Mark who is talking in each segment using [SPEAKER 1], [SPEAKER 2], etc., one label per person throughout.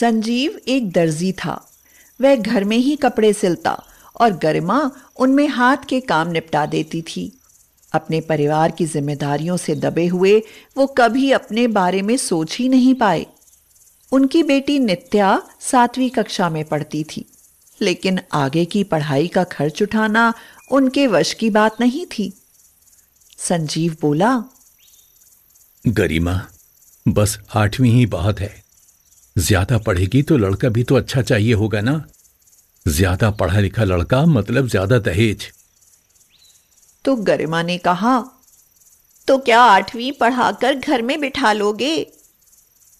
[SPEAKER 1] संजीव एक दर्जी था। वह घर में ही कपड़े सिलता और गरिमा उनमें हाथ के काम निपटा देती थी। अपने परिवार की जिम्मेदारियों से दबे हुए वो कभी अपने बारे में सोच ही नहीं पाए। उनकी बेटी नित्या सातवीं कक्षा में पढ़ती थी, लेकिन आगे की पढ़ाई का खर्च उठाना उनके वश की बात नहीं थी। संजीव बोला,
[SPEAKER 2] गरिमा, बस आठवीं ही बात है। ज़्यादा पढ़ेगी तो लड़का भी तो अच्छा चाहिए होगा ना? ज़्यादा पढ़ा लिखा लड़का मतलब ज़्यादा दहेज।
[SPEAKER 1] तो गरिमा ने कहा तो क्या आठवीं पढ़ाकर घर में बिठा लोगे?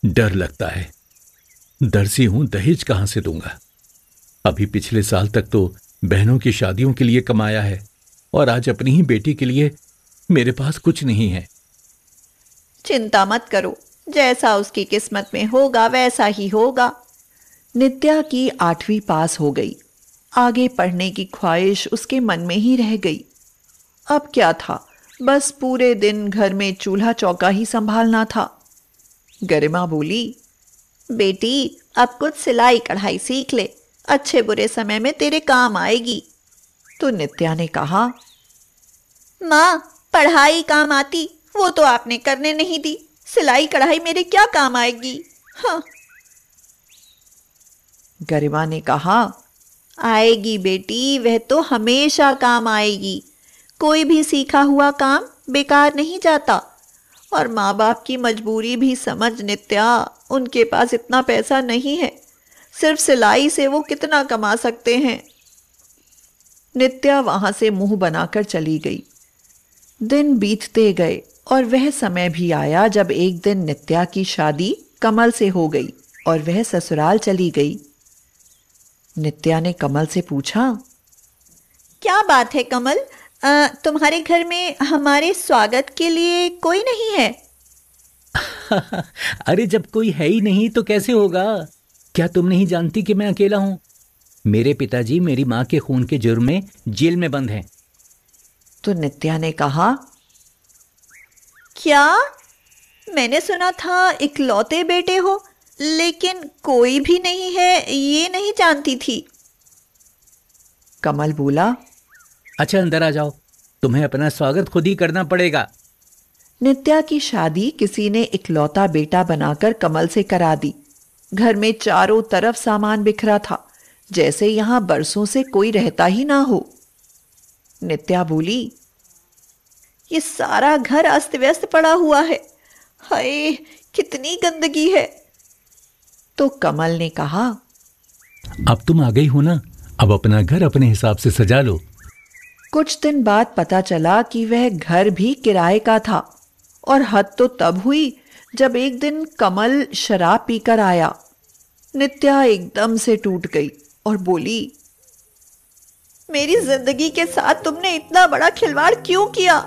[SPEAKER 2] डर लगता है। दर्जी हूँ दहेज कहाँ से दूँगा? अभी पिछले साल तक तो बहनों की शादियों के लिए कमाया है और आज अपनी ही बेटी के लिए मेरे पास कुछ नहीं है।
[SPEAKER 1] चिंता मत करो जैसा उसकी किस्मत में होगा, वैसा ही होगा। नित्या की आठवीं पास हो गई। आगे पढ़ने की ख्वाहिश उसके मन में ही रह गई। अब क्या था? बस पूरे दिन घर में चूल्हा चौका ही संभालना था। गरिमा बोली, बेटी, अब कुछ सिलाई कढ़ाई सीख ले। अच्छे बुरे समय में तेरे काम आएगी। तो नित्या ने कहा, माँ, पढ़ाई काम आती, वो तो आपने करने नहीं दी। सिलाई कढ़ाई मेरे क्या काम आएगी? हाँ। गरिमा ने कहा आएगी बेटी वह तो हमेशा काम आएगी। कोई भी सीखा हुआ काम बेकार नहीं जाता। और माँ बाप की मजबूरी भी समझ नित्या उनके पास इतना पैसा नहीं है। सिर्फ़ सिलाई से वो कितना कमा सकते हैं? नित्या वहाँ से मुँह बनाकर चली गई। दिन बीतते गए। और वह समय भी आया जब एक दिन नित्या की शादी कमल से हो गई और वह ससुराल चली गई। नित्या ने कमल से पूछा क्या बात है कमल? आ, तुम्हारे घर में हमारे स्वागत के लिए कोई नहीं है?
[SPEAKER 3] अरे जब कोई है ही नहीं तो कैसे होगा? क्या तुम नहीं जानती कि मैं अकेला हूँ? मेरे पिताजी मेरी माँ के खून के जुर्म में जेल में बंद हैं।
[SPEAKER 1] तो नित्या ने कहा क्या? मैंने सुना था इकलौते बेटे हो लेकिन कोई भी नहीं है ये नहीं जानती थी। कमल बोला
[SPEAKER 3] अच्छा अंदर आ जाओ। तुम्हें अपना स्वागत खुद ही करना पड़ेगा।
[SPEAKER 1] नित्या की शादी किसी ने इकलौता बेटा बनाकर कमल से करा दी। घर में चारों तरफ़ सामान बिखरा था जैसे यहाँ बरसों से कोई रहता ही ना हो। नित्या बोली ये सारा घर अस्त व्यस्त पड़ा हुआ है। हाय कितनी गंदगी है। तो कमल ने कहा
[SPEAKER 2] अब तुम आ गई हो ना। अब अपना घर अपने हिसाब से सजा लो।
[SPEAKER 1] कुछ दिन बाद पता चला कि वह घर भी किराए का था और हद तो तब हुई जब एक दिन कमल शराब पीकर आया। नित्या एकदम से टूट गई और बोली मेरी ज़िंदगी के साथ तुमने इतना बड़ा खिलवाड़ क्यों किया?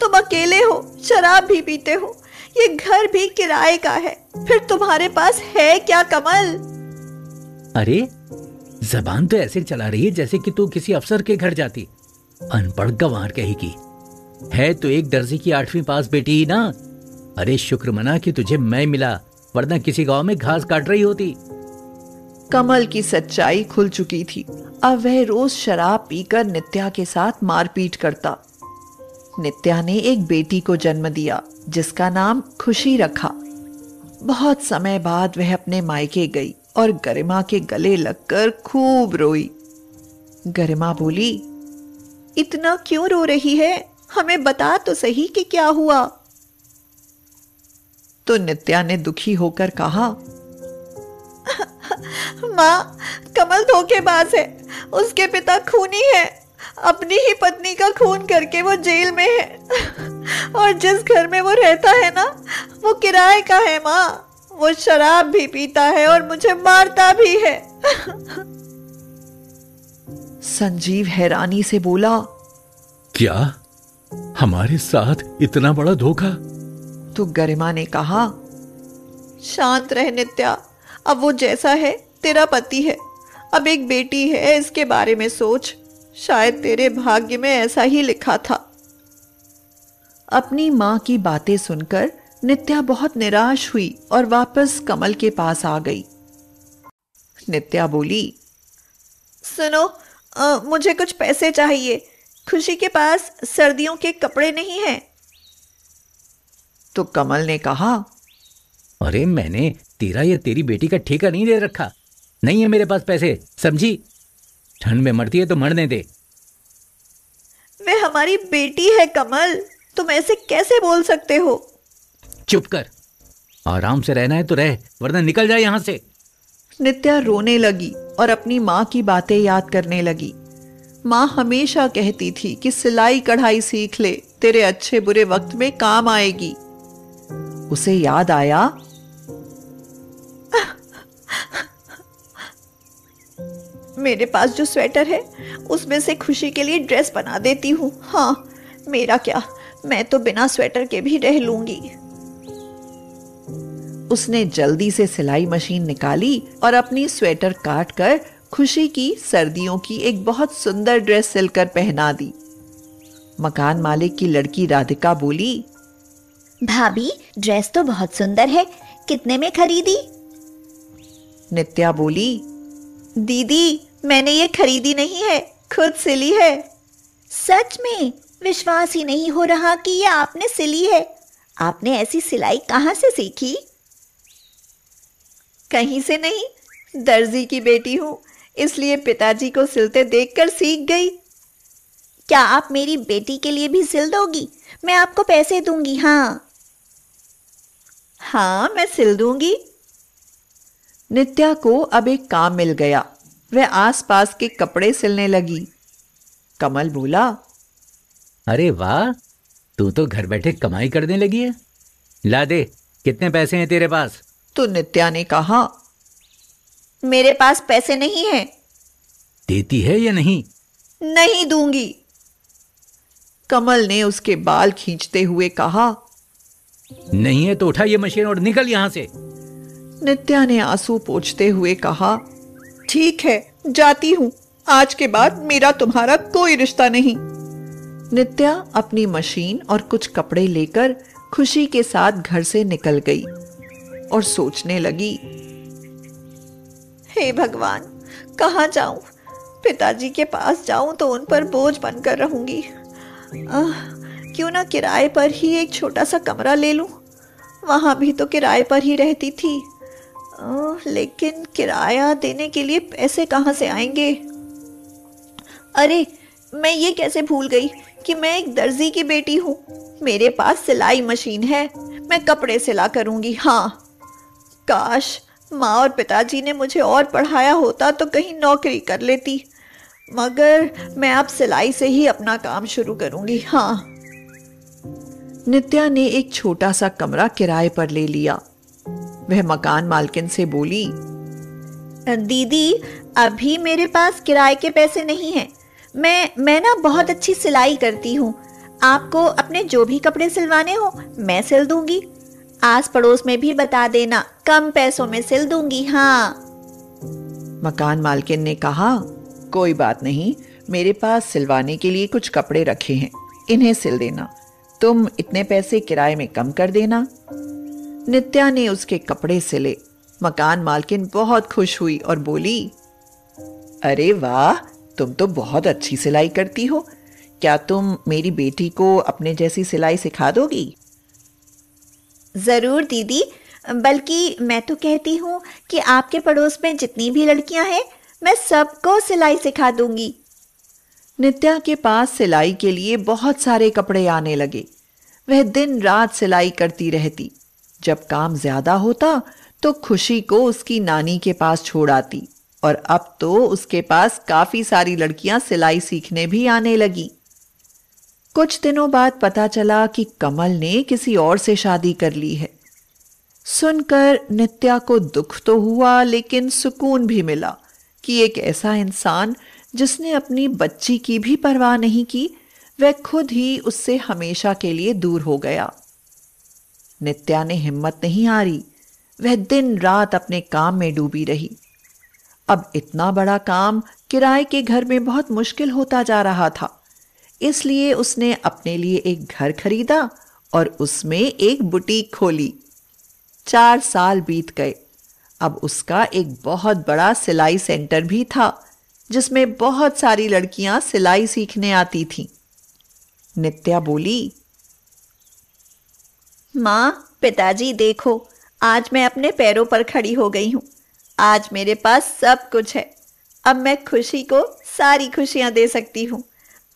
[SPEAKER 1] तुम अकेले हो शराब भी पीते हो ये घर भी किराए का है फिर तुम्हारे पास है क्या कमल?
[SPEAKER 3] अरे जबान तो ऐसे चला रही है जैसे कि तू किसी अफसर के घर जाती। अनपढ़ गंवार कहेगी है तो एक दर्जी की आठवीं पास बेटी ही ना? अरे शुक्र मना कि तुझे मैं मिला वरना किसी गाँव में घास काट रही होती।
[SPEAKER 1] कमल की सच्चाई खुल चुकी थी। अब वह रोज शराब पीकर नित्या के साथ मारपीट करता। नित्या ने एक बेटी को जन्म दिया, जिसका नाम खुशी रखा। बहुत समय बाद वह अपने मायके गई और गरिमा के गले लगकर खूब रोई। गरिमा बोली, इतना क्यों रो रही है? हमें बता तो सही कि क्या हुआ? तो नित्या ने दुखी होकर कहा, माँ, कमल धोखेबाज है। उसके पिता खूनी है। अपनी ही पत्नी का खून करके वो जेल में है। और जिस घर में वो रहता है ना वो किराए का है माँ। वो शराब भी पीता है और मुझे मारता भी है। संजीव हैरानी से बोला
[SPEAKER 2] क्या? हमारे साथ इतना बड़ा धोखा?
[SPEAKER 1] तो गरिमा ने कहा शांत रह नित्या अब वो जैसा है तेरा पति है। अब एक बेटी है इसके बारे में सोच। शायद तेरे भाग्य में ऐसा ही लिखा था। अपनी माँ की बातें सुनकर नित्या बहुत निराश हुई और वापस कमल के पास आ गई। नित्या बोली सुनो आ, मुझे कुछ पैसे चाहिए। खुशी के पास सर्दियों के कपड़े नहीं हैं। तो कमल ने कहा
[SPEAKER 3] अरे मैंने तेरा या तेरी बेटी का ठेका नहीं दे रखा। नहीं है मेरे पास पैसे समझी? ठंड में मरती है तो मरने दे।
[SPEAKER 1] वे हमारी बेटी है कमल। तुम ऐसे कैसे बोल सकते हो?
[SPEAKER 3] चुप कर। आराम से रहना है तो रह वरना निकल जाए यहाँ से।
[SPEAKER 1] नित्या रोने लगी और अपनी माँ की बातें याद करने लगी। माँ हमेशा कहती थी कि सिलाई कढ़ाई सीख ले तेरे अच्छे बुरे वक्त में काम आएगी। उसे याद आया मेरे पास जो स्वेटर है उसमें से खुशी के लिए ड्रेस बना देती हूँ। हाँ मेरा क्या? मैं तो बिना स्वेटर के भी रह लूँगी। उसने जल्दी से सिलाई मशीन निकाली और अपनी स्वेटर काट कर खुशी की सर्दियों की एक बहुत सुंदर ड्रेस सिलकर पहना दी। मकान मालिक की लड़की राधिका बोली
[SPEAKER 4] भाभी ड्रेस तो बहुत सुंदर है। कितने में खरीदी?
[SPEAKER 1] नित्या बोली दीदी मैंने ये खरीदी नहीं है, खुद सिली है।
[SPEAKER 4] सच में, विश्वास ही नहीं हो रहा कि ये आपने सिली है। आपने ऐसी सिलाई कहाँ से सीखी?
[SPEAKER 1] कहीं से नहीं, दर्जी की बेटी हूँ, इसलिए पिताजी को सिलते देखकर सीख गई।
[SPEAKER 4] क्या आप मेरी बेटी के लिए भी सिल दोगी? मैं आपको पैसे दूँगी हाँ।
[SPEAKER 1] हाँ मैं सिल दूँगी। नित्या को अब एक काम मिल गया। वह आसपास के कपड़े सिलने लगी। कमल बोला
[SPEAKER 3] अरे वाह तू तो घर बैठे कमाई करने लगी है। ला दे कितने पैसे हैं तेरे पास?
[SPEAKER 1] तो नित्या ने कहा मेरे पास पैसे नहीं है।
[SPEAKER 3] देती है या नहीं?
[SPEAKER 1] नहीं दूँगी। कमल ने उसके बाल खींचते हुए कहा
[SPEAKER 3] नहीं है तो उठा ये मशीन और निकल यहाँ से।
[SPEAKER 1] नित्या ने आँसू पोछते हुए कहा ठीक है, जाती हूँ। आज के बाद मेरा तुम्हारा कोई रिश्ता नहीं। नित्या अपनी मशीन और कुछ कपड़े लेकर खुशी के साथ घर से निकल गई और सोचने लगी, हे भगवान, कहाँ जाऊँ? पिताजी के पास जाऊँ तो उन पर बोझ बनकर रहूँगी। क्यों ना किराए पर ही एक छोटा सा कमरा ले लूँ? वहाँ भी तो किराए पर ही रहती थी। लेकिन किराया देने के लिए पैसे कहाँ से आएँगे? अरे, मैं ये कैसे भूल गई कि मैं एक दर्जी की बेटी हूँ? मेरे पास सिलाई मशीन है, मैं कपड़े सिला करूँगी हाँ। काश माँ और पिताजी ने मुझे और पढ़ाया होता तो कहीं नौकरी कर लेती, मगर मैं अब सिलाई से ही अपना काम शुरू करूँगी हाँ। नित्या ने एक छोटा सा कमरा किराए पर ले लिया। वह मकान मालकिन से बोली दीदी अभी मेरे पास किराए के पैसे नहीं हैं। मैं मैं ना बहुत अच्छी सिलाई करती हूँ। आपको अपने जो भी कपड़े सिलवाने हो मैं सिल दूँगी। आस पड़ोस में भी बता देना कम पैसों में सिल दूँगी हाँ। मकान मालकिन ने कहा कोई बात नहीं मेरे पास सिलवाने के लिए कुछ कपड़े रखे हैं इन्हें सिल देना। तुम इतने पैसे किराए में कम कर देना। नित्या ने उसके कपड़े सिले। मकान मालकिन बहुत खुश हुई और बोली अरे वाह तुम तो बहुत अच्छी सिलाई करती हो। क्या तुम मेरी बेटी को अपने जैसी सिलाई सिखा दोगी? ज़रूर दीदी बल्कि मैं तो कहती हूँ कि आपके पड़ोस में जितनी भी लड़कियाँ हैं मैं सबको सिलाई सिखा दूँगी। नित्या के पास सिलाई के लिए बहुत सारे कपड़े आने लगे। वह दिन रात सिलाई करती रहती। जब काम ज़्यादा होता तो खुशी को उसकी नानी के पास छोड़ आती और अब तो उसके पास काफ़ी सारी लड़कियाँ सिलाई सीखने भी आने लगी। कुछ दिनों बाद पता चला कि कमल ने किसी और से शादी कर ली है। सुनकर नित्या को दुख तो हुआ, लेकिन सुकून भी मिला कि एक ऐसा इंसान जिसने अपनी बच्ची की भी परवाह नहीं की, वह खुद ही उससे हमेशा के लिए दूर हो गया। नित्या ने हिम्मत नहीं हारी। वह दिन रात अपने काम में डूबी रही। अब इतना बड़ा काम किराए के घर में बहुत मुश्किल होता जा रहा था। इसलिए उसने अपने लिए एक घर खरीदा और उसमें एक बुटीक खोली। चार साल बीत गए।
[SPEAKER 5] अब उसका एक बहुत बड़ा सिलाई सेंटर भी था, जिसमें बहुत सारी लड़कियाँ सिलाई सीखने आती थीं। नित्या बोली
[SPEAKER 1] माँ पिताजी देखो आज मैं अपने पैरों पर खड़ी हो गई हूँ। आज मेरे पास सब कुछ है। अब मैं खुशी को सारी खुशियाँ दे सकती हूँ।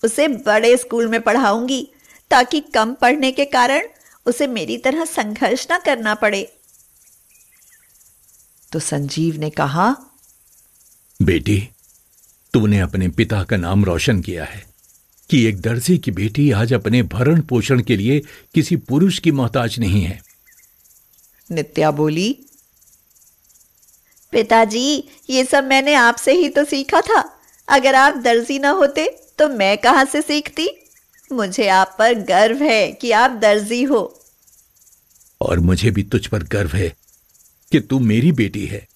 [SPEAKER 1] उसे बड़े स्कूल में पढ़ाऊँगी ताकि कम पढ़ने के कारण उसे मेरी तरह संघर्ष ना करना पड़े।
[SPEAKER 5] तो संजीव ने कहा
[SPEAKER 2] बेटी तूने अपने पिता का नाम रोशन किया है। कि एक दर्जी की बेटी आज अपने भरण पोषण के लिए किसी पुरुष की मोहताज नहीं है।
[SPEAKER 5] नित्या बोली
[SPEAKER 1] पिताजी ये सब मैंने आपसे ही तो सीखा था। अगर आप दर्जी ना होते तो मैं कहाँ से सीखती? मुझे आप पर गर्व है कि आप दर्जी हो।
[SPEAKER 2] और मुझे भी तुझ पर गर्व है कि तू मेरी बेटी है।